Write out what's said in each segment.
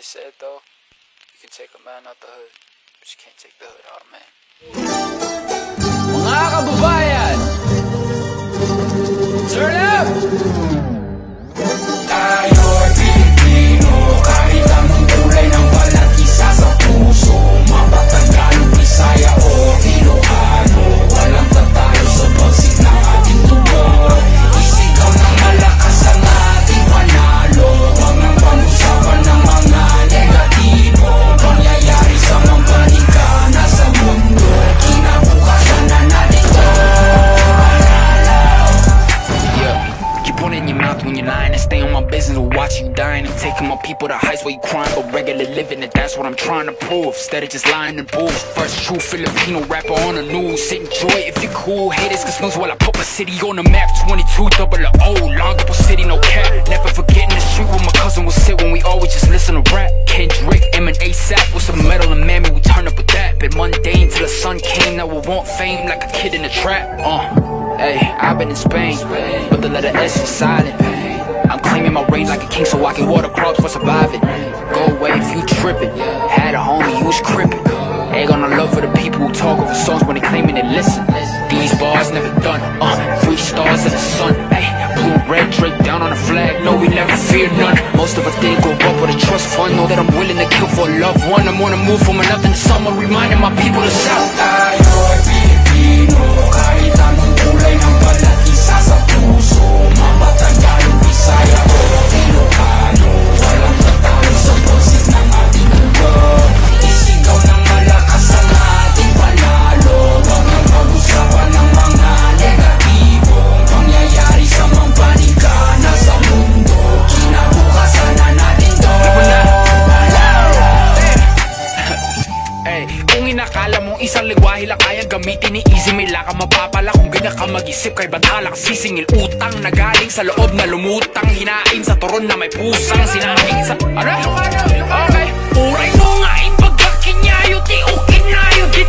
They said though, you can take a man out the hood, but you can't take the hood out of man. Watch you dying. I'm taking my people to heights where you crying, but regular living, and that's what I'm trying to prove. Instead of just lying and booze. First true Filipino rapper on the news. Enjoy if you're cool. Haters can snooze while I put my city on the map. 22 double O, Olongapo City, no cap. Never forgetting the street where my cousin would sit when we always just listen to rap. Kendrick, M and ASAP with some metal and mammy, we turn up with that. Been mundane till the sun came, now we want fame like a kid in a trap. Uh. Hey, I've been in Spain, but the letter S is silent. I'm my reign like a king so I can water crops for surviving. Go away if you trippin'. Had a homie, you was crippin'. Egg on the love for the people who talk over songs when they claiming they listen. These bars never done. Uh, three stars in the sun. Blue, red, Drake down on the flag. No, we never fear none. Most of us didn't grow up with a trust fund. Know that I'm willing to kill for a loved one. I'm on the move from nothing to someone, reminding my people to shout. Inakala mong isang lingwahe lang kaya gamitin. Ni Easy May laka mapapala kung ganyan ka mag-isip. Kay badala ka sisingil utang na galing sa loob na lumutang. Hinain sa turon na may pusang sinaing sa ano? Okay. Uray mo nga ipagkakinyayo ti ukinayo di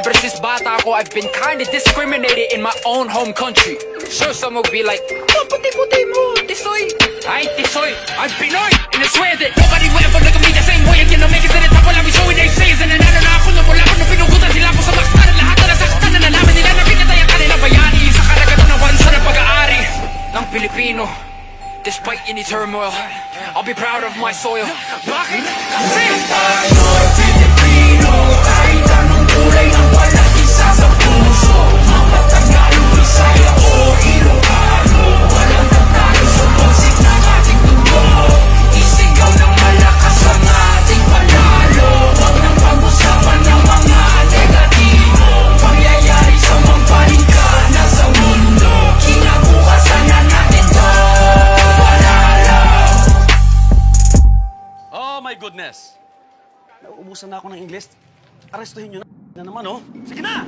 Ever since bata ako, I've been kinda discriminated in my own home country. Sure, some will be like, oh, puti-puti mo, tisoy. I ain't tisoy, I'm Pinoy. And I swear that nobody will ever look at me the same way again. I'll make it to the top while I'm showing they say And nanalo na ako, namula ko, napinugutan sila ko sa Mactan. Lahat na nasaktan na nalaman nila na pinatay ang kanilang bayani sa karagatan ng bansa ng pag-aari ng Pilipino. Despite any turmoil, I'll be proud of my soil. Bakit? Kasi Kahit anong kulay ng balat Isa sa puso Mapatagalog, Bisaya o Ilocano Walang tatalo sa boses ng ng malakas ang ating panalo Huwag nang pag-usapan ng mga negatibo sa mambanika Nasa mundo Kinabukasan na natin Oh my goodness! Nauubusan na ako ng English. Arestuhin nyo na, na naman, oh. Sige na!